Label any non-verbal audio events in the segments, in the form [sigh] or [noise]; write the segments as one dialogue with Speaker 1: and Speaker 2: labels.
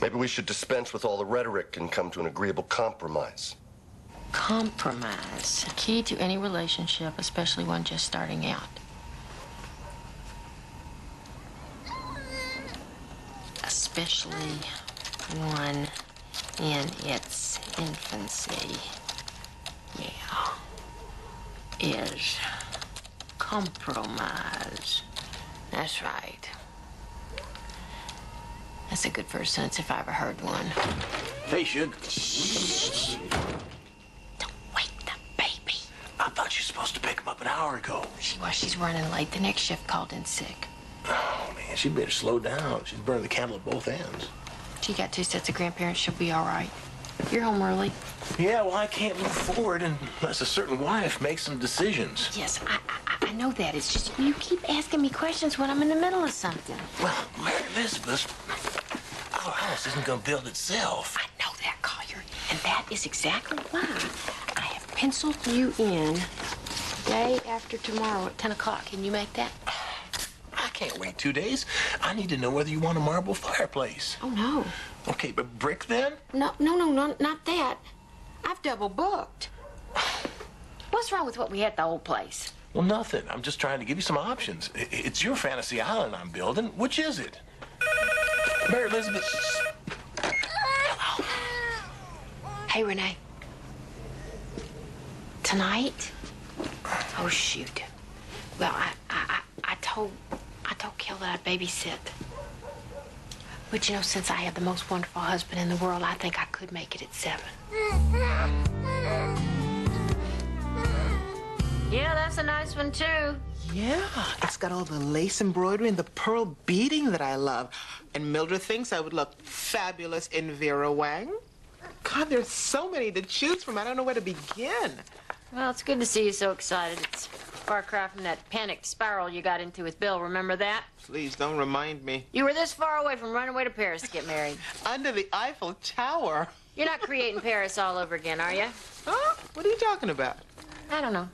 Speaker 1: Maybe we should dispense with all the rhetoric and come to an agreeable compromise.
Speaker 2: Compromise. Key to any relationship, especially one just starting out. Especially one in its infancy. Yeah. Is compromise. That's right. That's a good first sentence if I ever heard one.
Speaker 3: Hey, Suge.
Speaker 2: Don't wake the baby.
Speaker 3: I thought you were supposed to pick him up an hour ago.
Speaker 2: She was. She's running late. The next shift called in sick.
Speaker 3: Oh, man, she better slow down. She's burning the candle at both ends.
Speaker 2: She got two sets of grandparents. She'll be all right. You're home early.
Speaker 3: Yeah, well, I can't move forward unless a certain wife makes some decisions.
Speaker 2: Yes, I, I, I know that. It's just you keep asking me questions when I'm in the middle of something.
Speaker 3: Well, Mary Elizabeth, house isn't going to build itself.
Speaker 2: I know that, Collier. And that is exactly why I have penciled you in day after tomorrow at 10 o'clock. Can you make that?
Speaker 3: I can't wait two days. I need to know whether you want a marble fireplace.
Speaker 2: Oh, no.
Speaker 3: Okay, but brick then?
Speaker 2: No, no, no, no, not that. I've double booked. What's wrong with what we had at the old place?
Speaker 3: Well, nothing. I'm just trying to give you some options. It's your fantasy island I'm building. Which is it? Mary Elizabeth.
Speaker 2: Hey, Rene. Tonight? Oh, shoot. Well, I, I, I, I told, I told Kel that I'd babysit. But you know, since I have the most wonderful husband in the world, I think I could make it at seven. Yeah, that's a nice one, too.
Speaker 4: Yeah, it's got all the lace embroidery and the pearl beading that I love. And Mildred thinks I would look fabulous in Vera Wang. God, there's so many to choose from. I don't know where to begin.
Speaker 2: Well, it's good to see you so excited. It's far cry from that panicked spiral you got into with Bill. Remember that?
Speaker 4: Please don't remind me.
Speaker 2: You were this far away from running away to Paris to get married. [laughs]
Speaker 4: Under the Eiffel Tower.
Speaker 2: You're not creating Paris all over again, are you?
Speaker 4: Huh? What are you talking about?
Speaker 2: I don't know.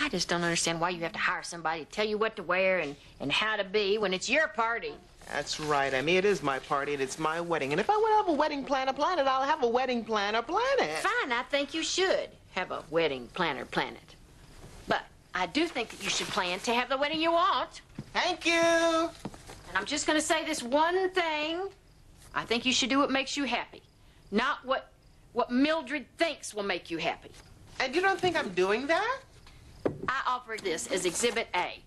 Speaker 2: I just don't understand why you have to hire somebody to tell you what to wear and, and how to be when it's your party.
Speaker 4: That's right, Emmy. It is my party and it's my wedding. And if I want to have a wedding planner plan it, I'll have a wedding planner plan it.
Speaker 2: Fine, I think you should have a wedding planner planet. But I do think that you should plan to have the wedding you want.
Speaker 4: Thank you.
Speaker 2: And I'm just going to say this one thing. I think you should do what makes you happy, not what what Mildred thinks will make you happy.
Speaker 4: And you don't think I'm doing that?
Speaker 2: I offer this as Exhibit A.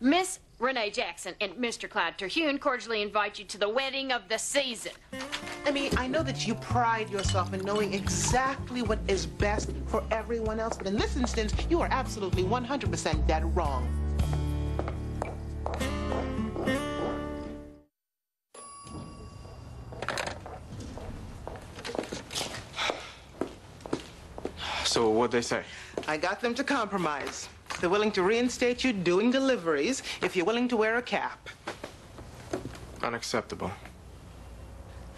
Speaker 2: Miss Rene Jackson and Mr. Clyde Terhune cordially invite you to the wedding of the season.
Speaker 4: I mean, I know that you pride yourself in knowing exactly what is best for everyone else, but in this instance, you are absolutely 100% dead wrong.
Speaker 5: So what'd they say?
Speaker 4: I got them to compromise. They're willing to reinstate you doing deliveries if you're willing to wear a cap.
Speaker 5: Unacceptable.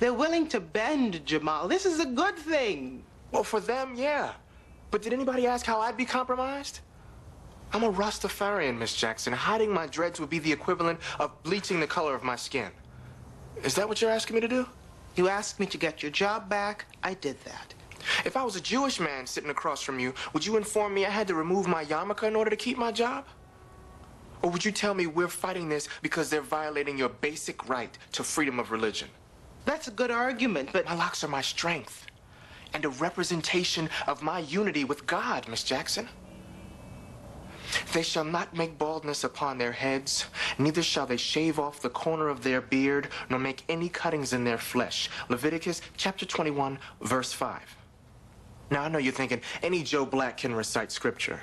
Speaker 4: They're willing to bend, Jamal. This is a good thing.
Speaker 5: Well, for them, yeah. But did anybody ask how I'd be compromised? I'm a Rastafarian, Miss Jackson. Hiding my dreads would be the equivalent of bleaching the color of my skin. Is that what you're asking me to do?
Speaker 4: You asked me to get your job back. I did that.
Speaker 5: If I was a Jewish man sitting across from you, would you inform me I had to remove my yarmulke in order to keep my job? Or would you tell me we're fighting this because they're violating your basic right to freedom of religion?
Speaker 4: That's a good argument, but
Speaker 5: My locks are my strength and a representation of my unity with God, Miss Jackson. They shall not make baldness upon their heads, neither shall they shave off the corner of their beard, nor make any cuttings in their flesh. Leviticus chapter 21, verse 5. Now, I know you're thinking any Joe Black can recite scripture,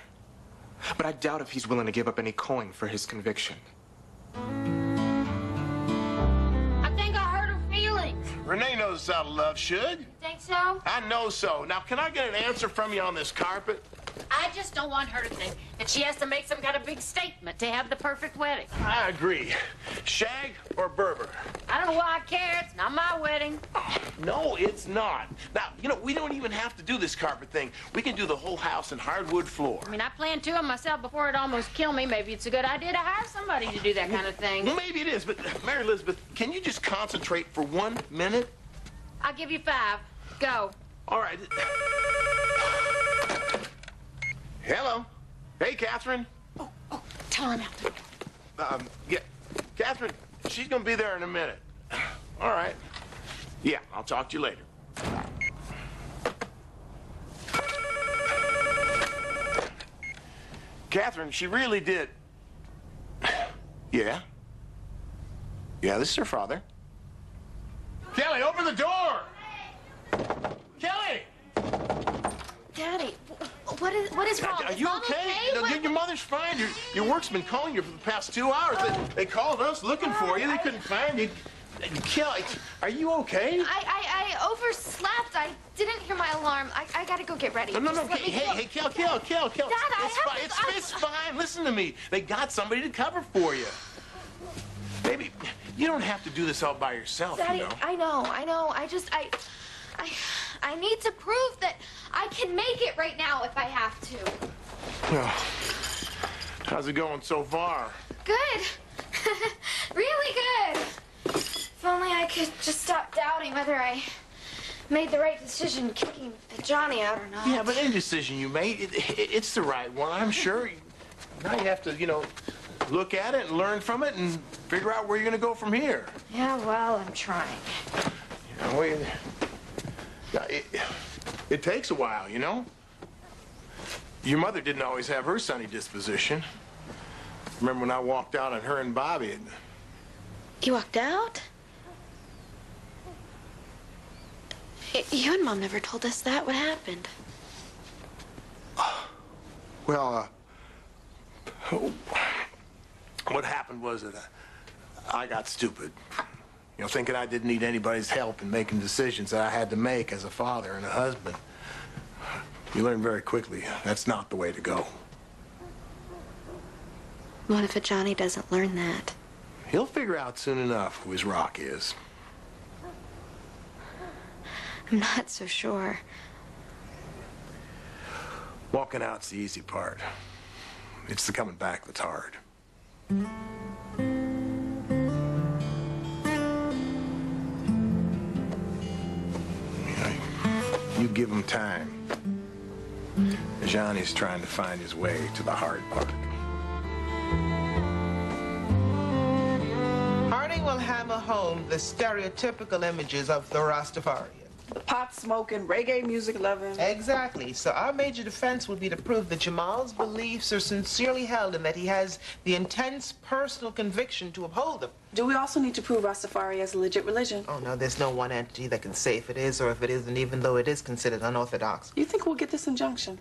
Speaker 5: but I doubt if he's willing to give up any coin for his conviction.
Speaker 2: I think I hurt her feelings.
Speaker 3: Rene knows how to love should.
Speaker 2: Think so?
Speaker 3: I know so. Now, can I get an answer from you on this carpet?
Speaker 2: I just don't want her to think that she has to make some kind of big statement to have the perfect wedding.
Speaker 3: I agree. Shag or Berber?
Speaker 2: I don't know why I care. It's not my wedding.
Speaker 3: Oh, no, it's not. Now, you know, we don't even have to do this carpet thing. We can do the whole house in hardwood floor.
Speaker 2: I mean, I planned two of myself before it almost killed me. Maybe it's a good idea to hire somebody to do that kind of thing.
Speaker 3: Well, maybe it is, but uh, Mary Elizabeth, can you just concentrate for one minute?
Speaker 2: I'll give you five. Go.
Speaker 3: All right. Hello. Hey, Catherine.
Speaker 2: Oh, oh, Tell him out.
Speaker 3: Um, yeah, Catherine, she's gonna be there in a minute. All right. Yeah, I'll talk to you later. Catherine, she really did. Yeah? Yeah, this is her father. Kelly, open the door! Kelly!
Speaker 2: Daddy, wh- what is what is wrong?
Speaker 3: Are you
Speaker 2: Mom
Speaker 3: okay? No, your, mother's fine. Your, your work's been calling you for the past two hours. They, oh. they called us looking for you. They oh. couldn't find you. Kelly, are you okay?
Speaker 6: I, I, I overslept. I didn't hear my alarm. I, I gotta go get ready.
Speaker 3: No, no, no. Hey, hey, hey, Kel, Kel, Kel, Kel.
Speaker 6: Dad, I
Speaker 3: it's
Speaker 6: have
Speaker 3: fine.
Speaker 6: to-
Speaker 3: It's,
Speaker 6: I-
Speaker 3: it's fine. Listen to me. They got somebody to cover for you. Baby, you don't have to do this all by yourself,
Speaker 6: Daddy,
Speaker 3: you know.
Speaker 6: I know, I know. I just, I, I, I need to prove that I can make it right now if I have to.
Speaker 3: Well, [sighs] how's it going so far?
Speaker 6: Good. [laughs] really good. If only I could just stop doubting whether I made the right decision kicking Johnny out or not.
Speaker 3: Yeah, but any decision you made, it, it, it's the right one, I'm sure. Now you have to, you know, look at it and learn from it and figure out where you're going to go from here.
Speaker 6: Yeah, well, I'm trying.
Speaker 3: You know, yeah, it, it takes a while, you know? Your mother didn't always have her sunny disposition. Remember when I walked out on her and Bobby? It,
Speaker 2: You walked out? You and Mom never told us that. What happened? [sighs]
Speaker 3: well, uh, what happened was that I got stupid. You know, thinking I didn't need anybody's help in making decisions that I had to make as a father and a husband. You learn very quickly that's not the way to go.
Speaker 2: What if a Johnny doesn't learn that?
Speaker 3: He'll figure out soon enough who his rock is.
Speaker 2: I'm not so sure.
Speaker 3: Walking out's the easy part. It's the coming back that's hard. You give him time. Johnny's trying to find his way to the hard part.
Speaker 4: Harding will hammer home the stereotypical images of the Rastafarian.
Speaker 7: Pot smoking, reggae music loving.
Speaker 4: Exactly. So our major defense would be to prove that Jamal's beliefs are sincerely held and that he has the intense personal conviction to uphold them.
Speaker 7: Do we also need to prove Rastafari as a legit religion?
Speaker 4: Oh, no, there's no one entity that can say if it is or if it isn't, even though it is considered unorthodox.
Speaker 7: You think we'll get this injunction?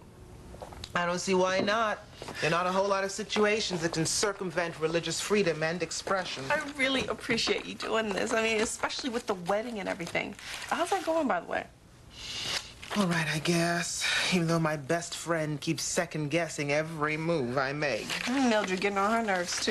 Speaker 4: I don't see why not. There are not a whole lot of situations that can circumvent religious freedom and expression.
Speaker 8: I really appreciate you doing this. I mean, especially with the wedding and everything. How's that going, by the way?
Speaker 4: All right, I guess. Even though my best friend keeps second guessing every move I make.
Speaker 8: Mildred getting on her nerves, too.